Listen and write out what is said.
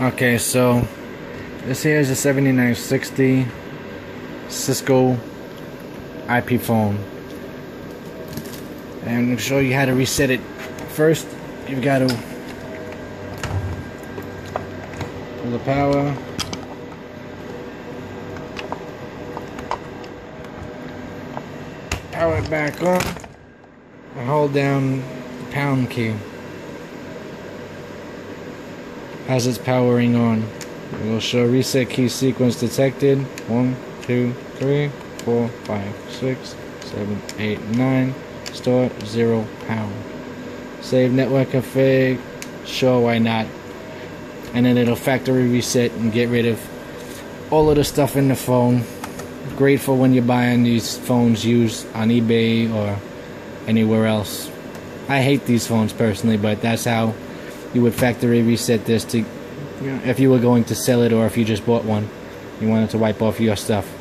Okay, so this here is a 7960 Cisco IP phone. And I'm show you how to reset it. First, you've got to pull the power. Power it back on and hold down the pound key as it's powering on. It will show reset key sequence detected. One, two, three, four, five, six, seven, eight, nine. Start zero pound. Save network config. Sure, why not? And then it'll factory reset and get rid of all of the stuff in the phone. Great for when you're buying these phones used on eBay or anywhere else. I hate these phones personally, but that's how you would factory reset this to, you know, if you were going to sell it or if you just bought one, you wanted to wipe off your stuff.